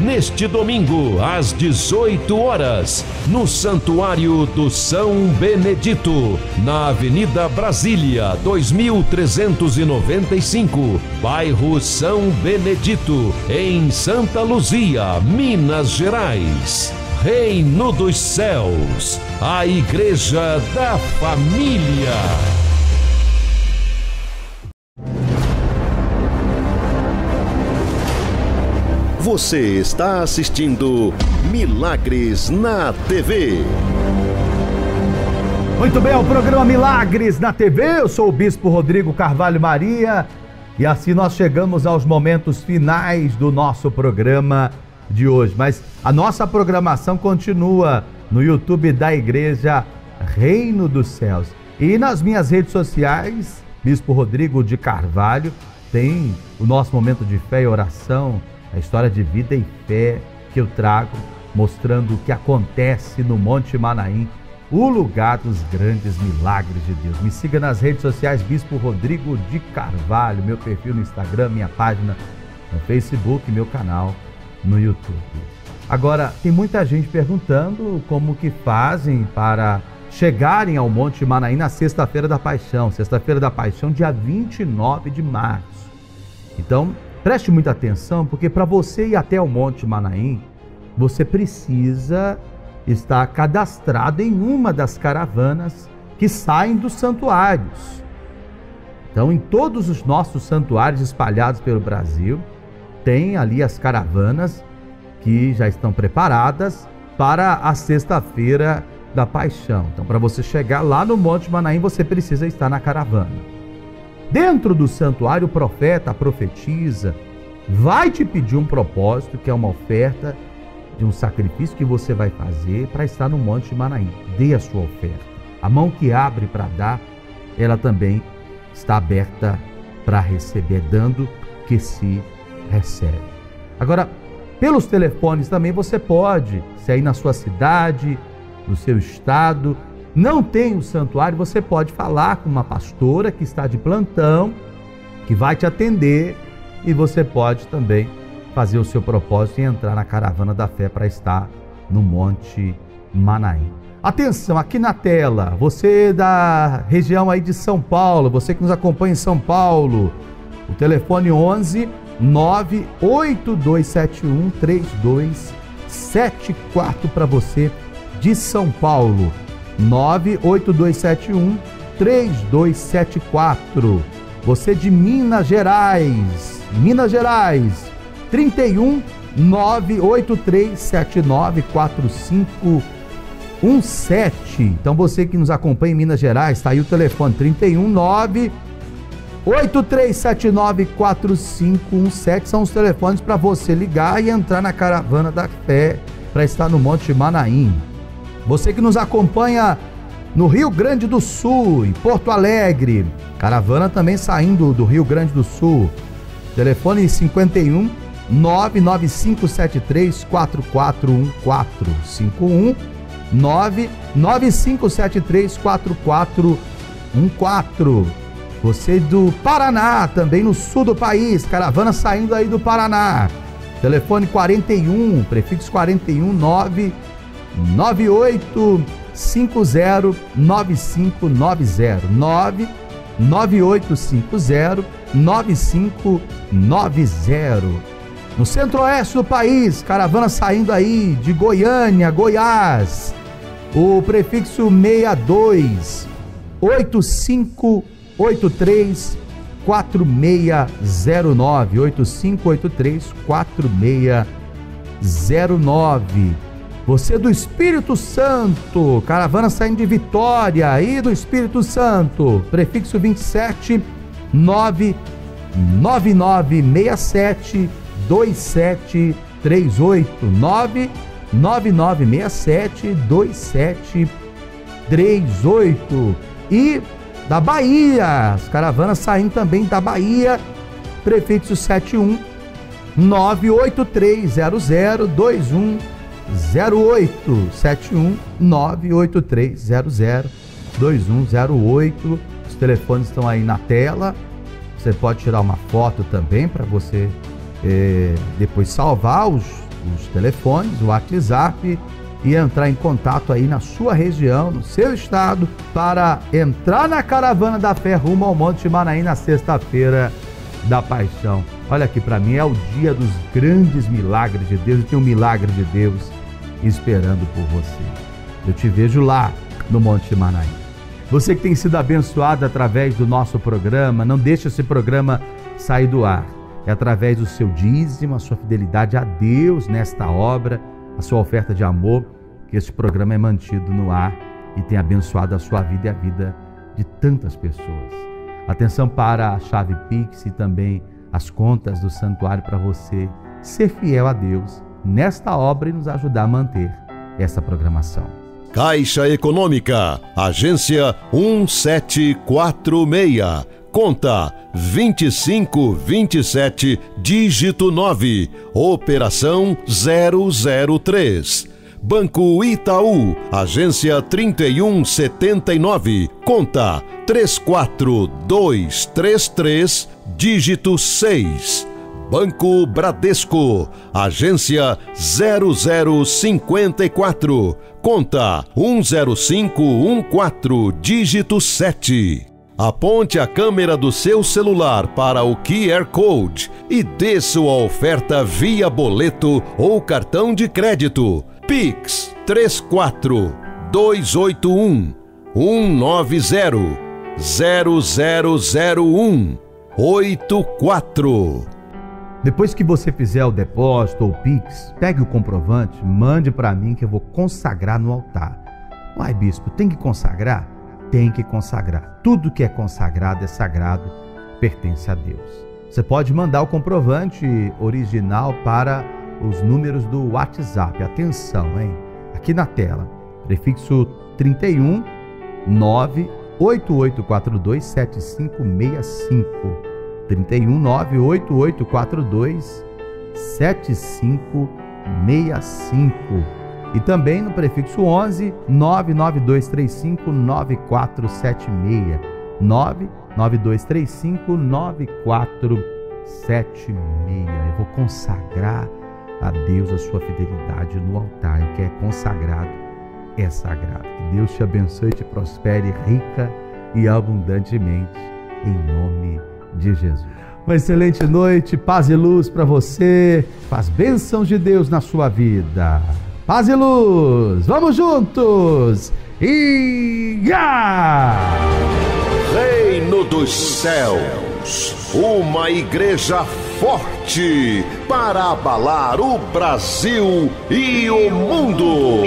Neste domingo, às 18 horas, no Santuário do São Benedito, na Avenida Brasília, 2395, bairro São Benedito, em Santa Luzia, Minas Gerais. Reino dos Céus, a Igreja da Família. Você está assistindo Milagres na TV. Muito bem, é o programa Milagres na TV. Eu sou o Bispo Rodrigo Carvalho Maria. E assim nós chegamos aos momentos finais do nosso programa de hoje. Mas a nossa programação continua no YouTube da Igreja Reino dos Céus. E nas minhas redes sociais, Bispo Rodrigo de Carvalho, tem o nosso momento de fé e oração, a história de vida e fé que eu trago, mostrando o que acontece no Monte Manaim, o lugar dos grandes milagres de Deus. Me siga nas redes sociais, Bispo Rodrigo de Carvalho, meu perfil no Instagram, minha página no Facebook, meu canal no YouTube. Agora, tem muita gente perguntando como que fazem para chegarem ao Monte Manaim na Sexta-feira da Paixão. Sexta-feira da Paixão, dia 29 de março. Então, preste muita atenção, porque para você ir até o Monte Manaim, você precisa estar cadastrado em uma das caravanas que saem dos santuários. Então, em todos os nossos santuários espalhados pelo Brasil, tem ali as caravanas que já estão preparadas para a sexta-feira da paixão. Então, para você chegar lá no Monte Manaim, você precisa estar na caravana. Dentro do santuário, o profeta, a profetisa, vai te pedir um propósito, que é uma oferta de um sacrifício que você vai fazer para estar no Monte Manaim. Dê a sua oferta. A mão que abre para dar, ela também está aberta para receber, dando que se recebe. Agora, pelos telefones também você pode, se aí na sua cidade, no seu estado, não tem o santuário, você pode falar com uma pastora que está de plantão, que vai te atender e você pode também fazer o seu propósito e entrar na caravana da fé para estar no Monte Manaim. Atenção, aqui na tela, você da região aí de São Paulo, você que nos acompanha em São Paulo, o telefone 11 98271 3274 para você de São Paulo. 98271 3274. Você de Minas Gerais, Minas Gerais, 31 983794517. Então você que nos acompanha em Minas Gerais, está aí o telefone 319 83794517 são os telefones para você ligar e entrar na caravana da fé para estar no Monte Manaim. Você que nos acompanha no Rio Grande do Sul, em Porto Alegre, caravana também saindo do Rio Grande do Sul. Telefone 51 99573 4414 51 99573 4414 você do Paraná, também no sul do país, caravana saindo aí do Paraná. Telefone 41, prefixo 41 9 98 50 9590 9 9850 9590. No centro-oeste do país, caravana saindo aí de Goiânia, Goiás. O prefixo 62 85 83 4609 8583 4609 Você do Espírito Santo, caravana saindo de Vitória. Aí do Espírito Santo, prefixo 27 99967 2738 99967 2738 e da Bahia. As caravanas saindo também da Bahia. Prefixo 71 98300 2108 71 98300 2108. Os telefones estão aí na tela. Você pode tirar uma foto também para você eh, depois salvar os, os telefones, o WhatsApp e entrar em contato aí na sua região, no seu estado, para entrar na caravana da fé rumo ao Monte Manaí na sexta-feira da paixão. Olha aqui, para mim é o dia dos grandes milagres de Deus e tem um milagre de Deus esperando por você. Eu te vejo lá no Monte Manaí. Você que tem sido abençoado através do nosso programa, não deixe esse programa sair do ar. É através do seu dízimo, a sua fidelidade a Deus nesta obra a sua oferta de amor, que este programa é mantido no ar e tem abençoado a sua vida e a vida de tantas pessoas. Atenção para a chave Pix e também as contas do santuário para você ser fiel a Deus nesta obra e nos ajudar a manter essa programação. Caixa Econômica, agência 1746, conta 2527, dígito 9, operação 003. Banco Itaú, agência 3179, conta 34233, dígito 6. Banco Bradesco, agência 0054, conta 10514, dígito 7. Aponte a câmera do seu celular para o QR Code e dê sua oferta via boleto ou cartão de crédito. Pix 34 281 190 0001 84. Depois que você fizer o depósito ou o Pix, pegue o comprovante, mande para mim que eu vou consagrar no altar. Uai, bispo, tem que consagrar? Tem que consagrar. Tudo que é consagrado é sagrado, pertence a Deus. Você pode mandar o comprovante original para os números do WhatsApp. Atenção, hein? Aqui na tela. Prefixo 31 98842 7565. 31 98842 7565 e também no prefixo 11 99235 9476 99235 9476 Eu vou consagrar a Deus a sua fidelidade no altar. O que é consagrado é sagrado. Que Deus te abençoe e te prospere rica e abundantemente em nome de de Jesus. Uma excelente noite, paz e luz para você, faz bênçãos de Deus na sua vida. Paz e luz, vamos juntos! E. Reino dos céus uma igreja forte para abalar o Brasil e o mundo.